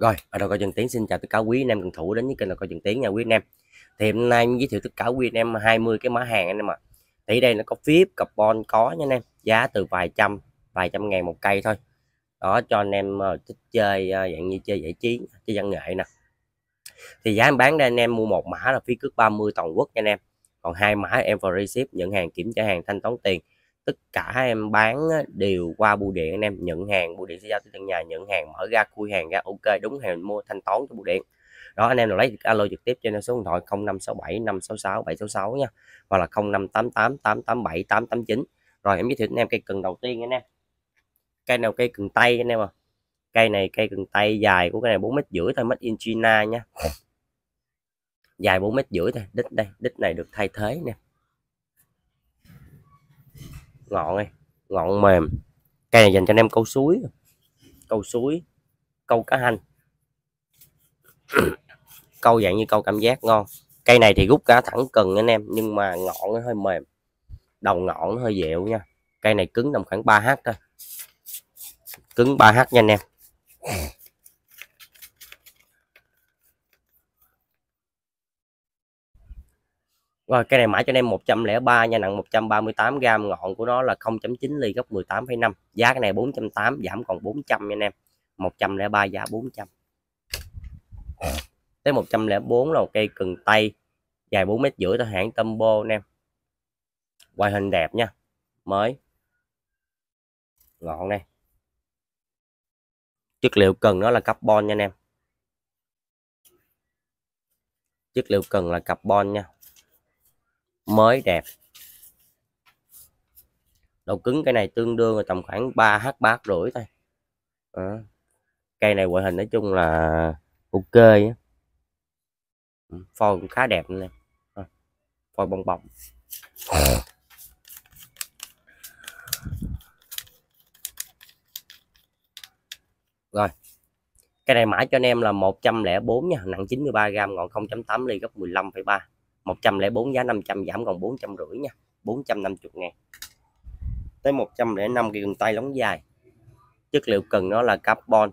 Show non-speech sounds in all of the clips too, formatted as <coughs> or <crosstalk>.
Rồi, ở đâu coi Trần Tiến xin chào tất cả quý anh em cần thủ đến với kênh là coi Trần Tiến nha quý anh em. Thì hôm nay em giới thiệu tất cả quý anh em 20 cái mã hàng anh em ạ. Thì đây nó có phíp, carbon có nha anh em, giá từ vài trăm, vài trăm ngàn một cây thôi. Đó cho anh em ờ, thích chơi ờ, dạng như chơi giải trí, chơi văn nghệ nè. Thì giá em bán đây anh em mua một mã là phí cước 30 toàn quốc nha anh em. Còn hai mã em for receipt nhận hàng kiểm tra hàng thanh toán tiền tất cả em bán đều qua bưu điện. Anh em nhận hàng, bưu điện sẽ giao tới tận nhà, nhận hàng, mở ra khui hàng ra, ok, đúng hàng, mua, thanh toán cho bưu điện. Đó, anh em nào lấy alo trực tiếp trên số điện thoại 0567 566 766 nha, hoặc là 0588 887 889 rồi, em giới thiệu anh em cây cần đầu tiên anh em. Cây nào cây cần tay anh em à cây này cây cần tay dài của cái này 4 mét rưỡi thôi mất in China nha. Dài 4 mét rưỡi thôi, đít đây, đít này được thay thế nè ngọn này ngọn mềm. Cây này dành cho anh em câu suối. Câu suối, câu cá hanh <clears throat> câu dạng như câu cảm giác, ngon. Cây này thì rút cả thẳng cần anh em, nhưng mà ngọn nó hơi mềm. Đầu ngọn nó hơi dẹo nha. Cây này cứng tầm khoảng 3h thôi. Cứng 3h nha anh em. Ờ, Rồi cây này mã cho anh em 103 nha nặng 138 g ngọn của nó là 0.9 ly gốc 18,5 giá cái này 408 giảm còn 400 nha anh em. 103 giá 400 tới 104 là một cây cần tay dài 4 mét rưỡi tới hãng Tombo anh em quay hình đẹp nha mới. Ngọn này. Chất liệu cần nó là carbon nha anh em. Chất liệu cần là carbon nha mới đẹp. Độ cứng cái này tương đương là tầm khoảng 3 h ba rưỡi thôi. À. cây này ngoại hình nói chung là ok á. Ừ, phôi cũng khá đẹp nè. À. phôi bong bóng. Rồi. Cái này mã cho anh em là 104 nha nặng 93 g ngọn 0.8 ly gấp 15,3 104 giá 500 giảm còn 450 nha 450 ngàn. Tới 105 cây gừng tay lóng dài. Chất liệu cần nó là carbon.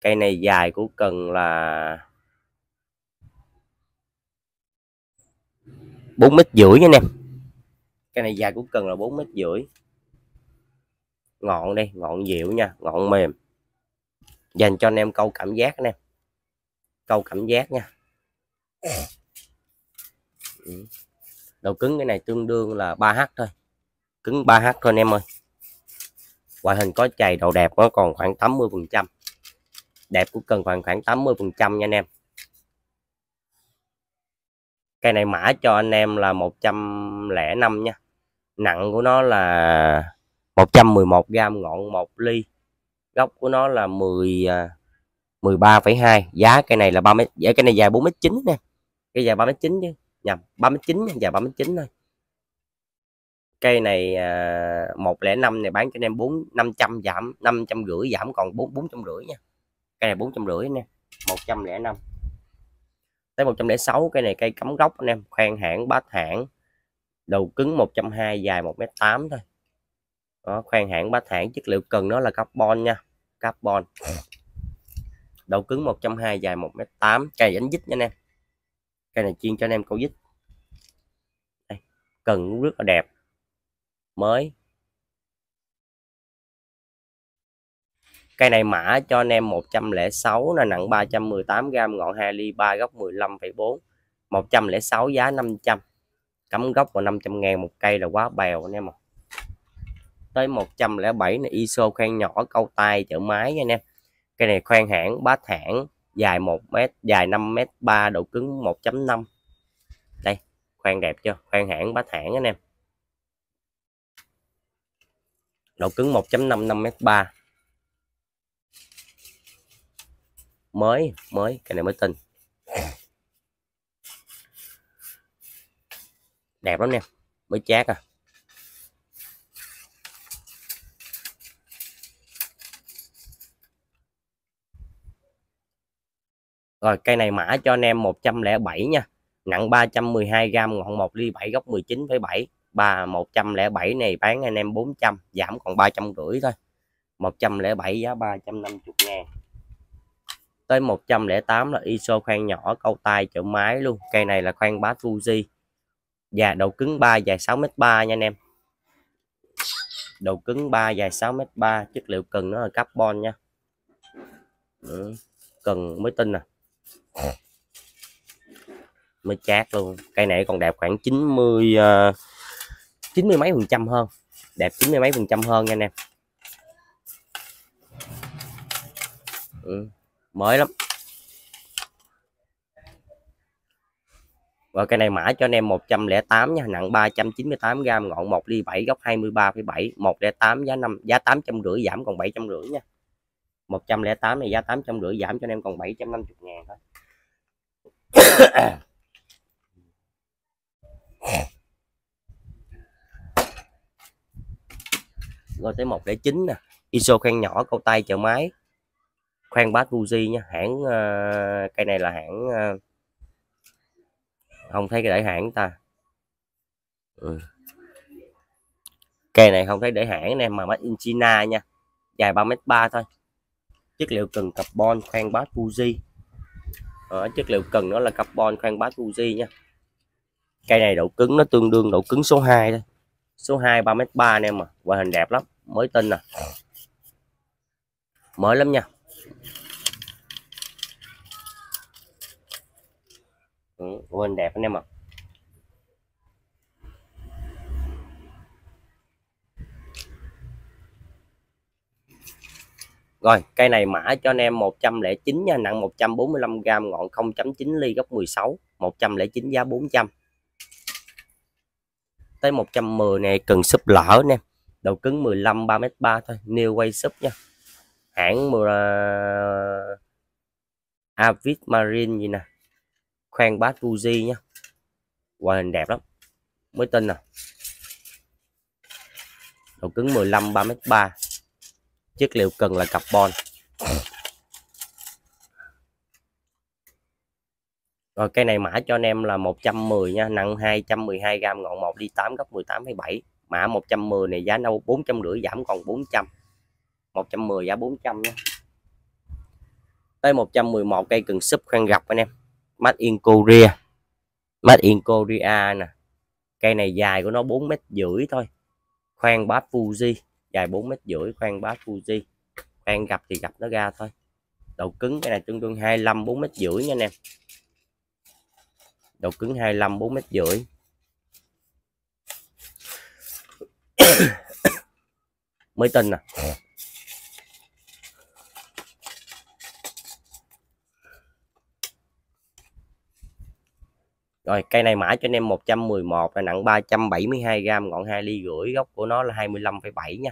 Cây này dài của cần là 4 mét rưỡi nha anh em. Cây này dài của cần là 4 mét rưỡi. Ngọn đây, ngọn dịu nha, ngọn mềm. Dành cho anh em câu cảm giác nè. Câu cảm giác nha. Ừ. đầu cứng cái này tương đương là 3h thôi. Cứng 3h thôi anh em ơi. Ngoại hình có chày đầu đẹp nó còn khoảng 80 phần trăm. Đẹp cũng cần khoảng khoảng 80 phần trăm nha anh em. Cây này mã cho anh em là 105 nha. Nặng của nó là 111 gram ngọn 1 ly. Gốc của nó là 10 13,2 à, giá cây này là 3 mét giá cây này dài 4 mét 9 nè. Cây dài 3 mét 9 chứ nhầm 39 và 39 thôi. Cây này à, 105 này bán cho anh em 4 500 giảm 500 rưỡi giảm còn 4 400 rưỡi nha. Cây này 400 rưỡi nè 105 tới 106 cây này cây cắm gốc anh em khoan hãng bát hãng đầu cứng 120 dài 1m8 thôi. Đó, khoan hãng bát hãng chất liệu cần nó là carbon nha carbon. Đầu cứng 120 dài 1m8 cây đánh dít nha anh em cây này chiên cho anh em câu dít đây, cần rất là đẹp mới. Cây này mã cho anh em 106 là nặng 318 g ngọn 2 ly 3 góc 15,4 106 giá 500 cắm gốc vào 500 ngàn một cây là quá bèo anh em ạ. Tới 107 là ISO khoan nhỏ câu tay chở máy nha anh em. Cây này khoan hãng bát hãng dài 1 mét, dài 5 mét 3 độ cứng 1.5 đây, khoan đẹp chưa? Khoan hãng, bát hãng anh em. Độ cứng 1.5 5 mét 3 mới mới, cái này mới tin. Đẹp lắm nè, mới chát à. Rồi cây này mã cho anh em 107 nha. Nặng 312 g ngọn 1 ly 7 gốc 19,7. Ba 107 này bán anh em 400, giảm còn 350 thôi. 107 giá 350 ngàn. tới 108 là ISO khoan nhỏ câu tay chở máy luôn cây này là khoan bát Fuji và độ cứng 3 dài 6m3 nha anh em độ cứng 3 dài 6m3 chất liệu cần nó là carbon nha ừ. cần mới tin nè à mới chát luôn cây này còn đẹp khoảng 90 uh, 90 mấy phần trăm hơn đẹp 90 mấy phần trăm hơn nha anh em ừ. mới lắm và cây này mã cho anh em 108 nha, nặng 398 g, ngọn 1 ly 7 góc 23,7, 108 giá 5 giá 850 giảm còn 750 nha. 108 này giá 850 giảm cho anh em còn 750 ngàn thôi. <coughs> Rồi tới 109 nè, ISO khoan nhỏ câu tay chợ máy. Khoan bát Fuji nha, hãng ờ, uh, cây này là hãng uh, không thấy cái để hãng ta. Ừ. cây này không thấy để hãng anh em mà made in China nha. Dài 3 m ba thôi. Chất liệu cần carbon khoan bát Fuji Ờ, đó, chất liệu cần nó là carbon khoan bát Fuji nha cây này độ cứng nó tương đương độ cứng số 2 thôi số 2 3m3 anh em à ngoại hình đẹp lắm mới tin nè à. mới lắm nha ừ, hình đẹp anh em ạ à. Rồi, cây này mã cho anh em 109 nha, nặng 145g, ngọn 0.9 ly gốc 16, 109 giá 400. Tới 110 này cần súp lỡ nè. Đầu cứng 15 3m3 thôi, new quay súp nha. Hãng uh, Avid Marine gì nè khoan bát Fuji nhá qua hình đẹp lắm mới tin nè Đầu cứng 15 3m3 chất liệu cần là carbon. Rồi cây này mã cho anh em là 110 nha nặng 212g ngọn 1 đi 8 góc 18,7 mã 110 này giá đâu 450 giảm còn 400 110 giá 400 nha. Tới 111 cây cần súp khoan gặp anh em. Made in Korea. Made in Korea nè. Cây này dài của nó 4 mét rưỡi thôi. Khoan bát Fuji dài 4 mét rưỡi khoan bá Fuji khoan gặp thì gặp nó ra thôi. Độ cứng cái này tương đương 25 4 mét rưỡi nha anh em. Độ cứng 25 4 mét rưỡi. <coughs> Mới tin nè Rồi cây này mã cho anh em 111 là nặng 372g ngọn 2 ly rưỡi gốc của nó là 25,7 nha.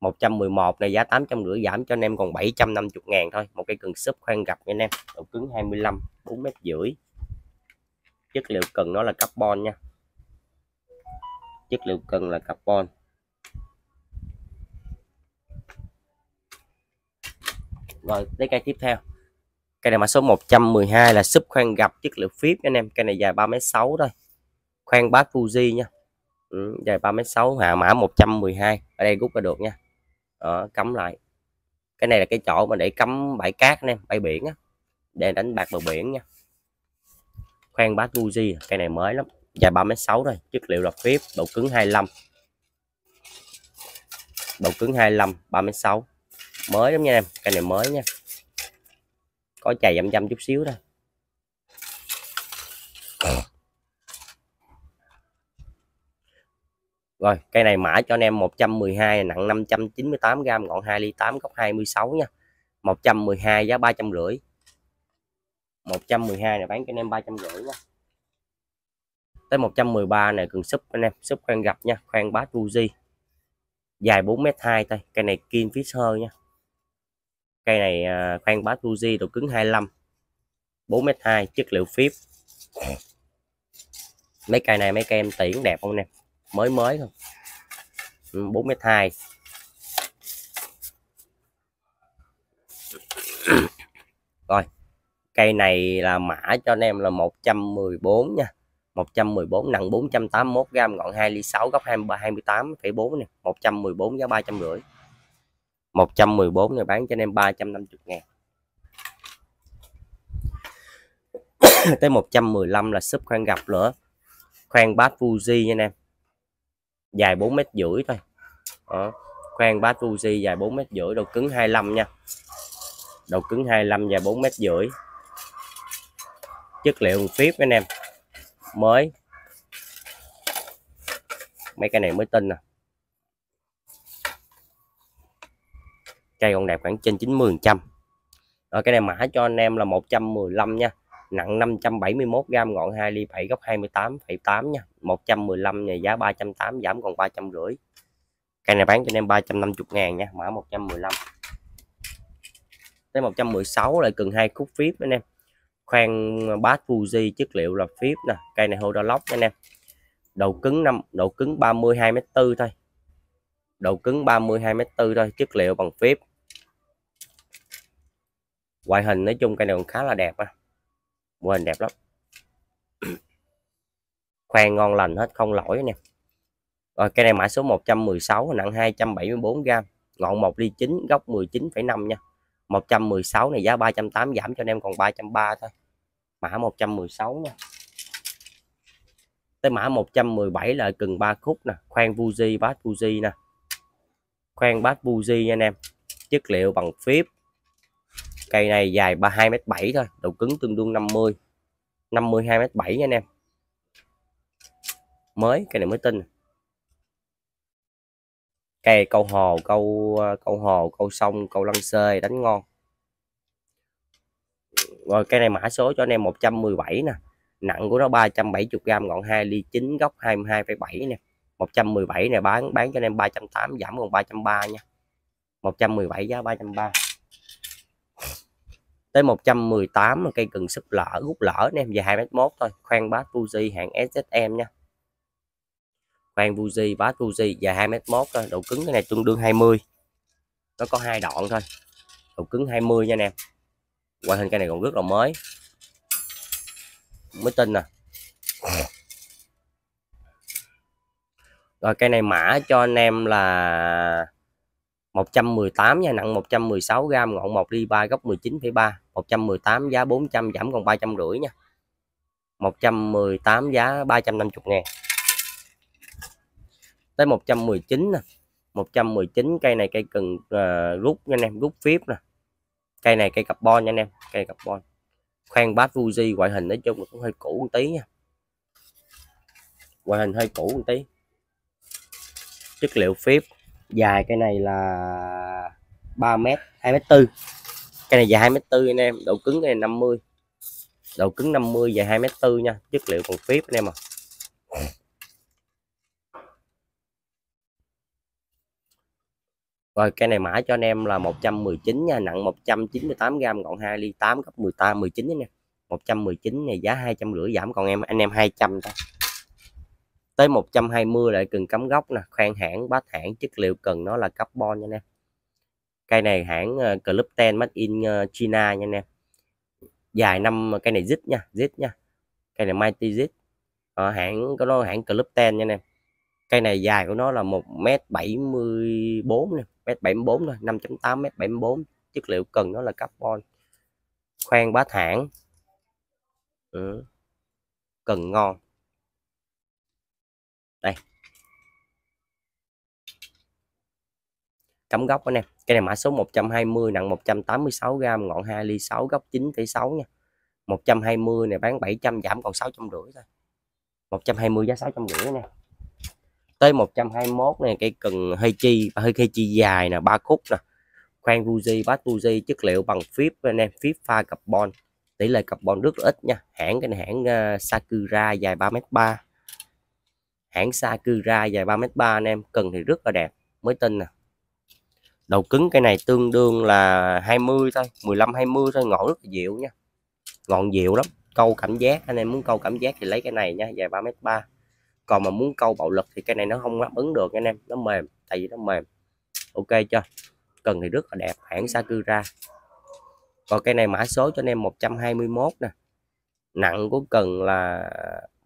111 này giá 850 giảm cho anh em còn 750 ngàn thôi. Một cây cần súp khoan gặp nha anh em. Độ cứng 25 4 mét rưỡi. Chất liệu cần nó là carbon nha. Chất liệu cần là carbon. Rồi tới cây tiếp theo cây này mã số 112 là súp khoan gặp chất liệu phíp anh em. Cây này dài 3m6 thôi. Khoan bát Fuji nha. Ừ, dài 3m6 hạ mã 112 ở đây rút ra được nha. Đó, cắm lại. Cái này là cái chỗ mà để cắm bãi cát anh em bãi biển á. Để đánh bạc bờ biển nha. Khoan bát Fuji cây này mới lắm. Dài 3m6 thôi. Chất liệu là phíp độ cứng 25 độ cứng 25 36 mới lắm nha em. Cây này mới nha có chày dăm dăm chút xíu thôi rồi cây này mã cho anh em 112 nặng 598g ngọn 2 ly 8 góc 26 nha. 112 giá 350 112 này bán cho anh em 350 nha. Tới 113 này cần súp anh em súp khoan gặp nha khoan bát Fuji dài 4m2 thôi cây này King Fisher nha cây này à, khoan bát Fuji độ cứng 25 4m2 chất liệu phíp mấy cây này mấy cây em tiễn đẹp không nè? Mới mới không ừ, <coughs> 4m2 rồi cây này là mã cho anh em là 114 nha. 114 nặng 481 gram ngọn 2 ly 6 góc 23 28,4 nè. 114 giá 350 114 này bán cho anh em 350 ngàn. <coughs> Tới 115 là súp khoan gặp nữa khoan bát Fuji nha anh em. Dài 4 mét rưỡi thôi. Đó. khoan bát Fuji dài 4 mét rưỡi, đầu cứng 25 nha. Đầu cứng 25 dài 4 mét rưỡi. Chất liệu phíp anh em. Mới. Mấy cái này mới tin nè à. Cây còn đẹp khoảng trên 90 trăm. Rồi cái này mã cho anh em là 115 nha. Nặng 571 gram ngọn 2 ly 7 góc 28,8 nha. 115 này giá 380 giảm còn 350 cây này bán cho anh em 350 ngàn nha mã 115 tới 116 lại cần hai khúc phíp anh em. Khoan bát Fuji chất liệu là phíp nè. Cây này hô lóc anh em. Đầu cứng 5 độ cứng 32 m 4 thôi. Đầu cứng 32 m 4 thôi chất liệu bằng phíp ngoại hình nói chung cây này còn khá là đẹp á. Ngoại hình đẹp lắm. <coughs> Khoan ngon lành hết không lỗi nè. Rồi cây này mã số 116 nặng 274 gram ngọn 1 ly 9 góc 19,5 nha. 116 này giá 380 giảm cho anh em còn 330 thôi. Mã 116 nha. Tới mã 117 là cần 3 khúc nè khoan Fuji bát Fuji nè. Khoan bát Fuji nha anh em. Chất liệu bằng phíp cây này dài 32 m 7 thôi độ cứng tương đương 50 52 m 7 nha anh em. Mới cây này mới tin cây câu hồ câu ờ, câu hồ câu sông câu lăng xê đánh ngon. Rồi cây này mã số cho anh em 117 nè. Nặng của nó 370g ngọn 2 ly 9 góc 22,7 nè. 117 này bán bán cho anh em 380 giảm còn 330 nha. 117 giá 330 tới 118 là cây cần súp lỡ rút lỡ anh em dài 2m1 thôi. Khoan bát Fuji hạng SSM nha. Khoan Fuji bát Fuji dài 2m1 thôi. Độ cứng cái này tương đương 20 nó có hai đoạn thôi. Độ cứng 20 nha anh em ngoại hình cây này còn rất là mới. Mới tin nè à. rồi cây này mã cho anh em là 118 nha nặng 116 gram ngọn 1 ly 3 góc 19,3 118 giá 400 giảm còn 350 nha. 118 giá 350 ngàn. Tới 119 nè 119 cây này cây cần uh, rút nha anh em rút phíp nè. Cây này cây carbon nha anh em cây carbon. Khoan bát Fuji ngoại hình nói chung cũng hơi cũ một tí nha. Ngoại hình hơi cũ một tí. Chất liệu phíp dài cây này là 3 mét 2 mét tư cây này dài 2 mét tư anh em độ cứng này 50 độ cứng 50 dài 2 mét tư nha chất liệu còn phíp anh em à Rồi cây này mã cho anh em là 119 nha, nặng 198 g, gọn 2 ly 8 cấp 18 19 nha. 119 này giá 250 giảm còn em anh em 200 thôi. Tới 120 lại cần cắm gốc nè, khoan hãng bát hãng chất liệu cần nó là carbon nha anh em. Cây này hãng uh, Club Ten made in uh, China nha anh em. Dài năm cây này zit nha, zit nha. Cây này Mighty zit. Ở ờ, hãng có nó hãng Club Ten nha anh em. Cây này dài của nó là 1m74 nè mét 74 thôi 5.8 mét 74 chất liệu cần nó là carbon khoan bát hãng ừ. cần ngon đây. Cắm góc anh em cái này mã số 120 nặng 186 gram ngọn 2 ly 6 góc 9,6 nha. 120 này bán 700 giảm còn 650 thôi. 120 giá 650 nè. Tới 121 này cây cần hơi chi hơi cây chi dài nè ba khúc nè. Khoan Fuji bát Fuji chất liệu bằng phíp anh em phíp pha carbon. Tỷ lệ carbon rất là ít nha. Hãng cái này hãng uh, Sakura dài 3m3 hãng Sakura dài 3m3 anh em, cần thì rất là đẹp, mới tin nè đầu cứng cây này tương đương là 20 thôi 15 20 thôi, ngọn rất là dịu nha. Ngọn dịu lắm, câu cảm giác, anh em muốn câu cảm giác thì lấy cái này nha, dài 3m3 còn mà muốn câu bạo lực thì cái này nó không đáp ứng được anh em, nó mềm, tại vì nó mềm. Ok chưa? Cần thì rất là đẹp, hãng Sakura còn cây này mã số cho anh em 121 nè. Nặng của cần là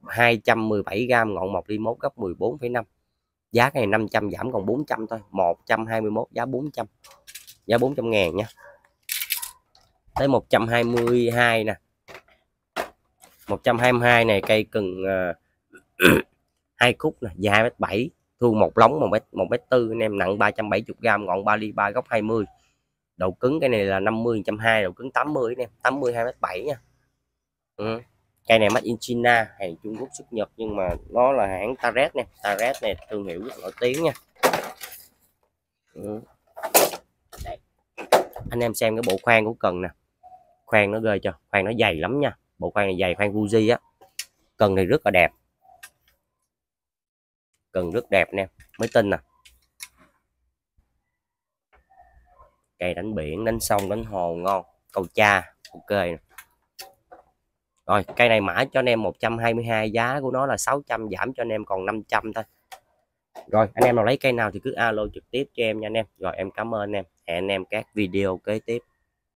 217 gram ngọn 1 ly 1 gấp 14,5 giá này 500 giảm còn 400 thôi 121 giá 400 giá 400 ngàn nha. Tới 122 nè. 122 này cây cần à, <coughs> hai uh, khúc nè dài mét bảy thu một lóng 1 mét một mét tư anh em nặng 370 gram ngọn 3 ly 3 góc 20 độ cứng cái này là 50 120 độ cứng 80 anh em 80 2 mét 7 nha. Ừ cây này made in China, hàng Trung Quốc xuất Nhật, nhưng mà nó là hãng Taret nè. Taret này thương hiệu rất nổi tiếng nha. Ừ. anh em xem cái bộ khoan của cần nè. Khoan nó ghê cho khoan nó dày lắm nha. Bộ khoan này dày, khoan Fuji á. Cần này rất là đẹp. Cần rất đẹp nè. Mới tin nè. Cây đánh biển, đánh sông, đánh hồ, ngon. Cầu cha, ok rồi, cây này mã cho anh em 122 giá của nó là 600 giảm cho anh em còn 500 thôi. Rồi, anh em nào lấy cây nào thì cứ alo trực tiếp cho em nha anh em. Rồi, em cảm ơn anh em. Hẹn anh em các video kế tiếp.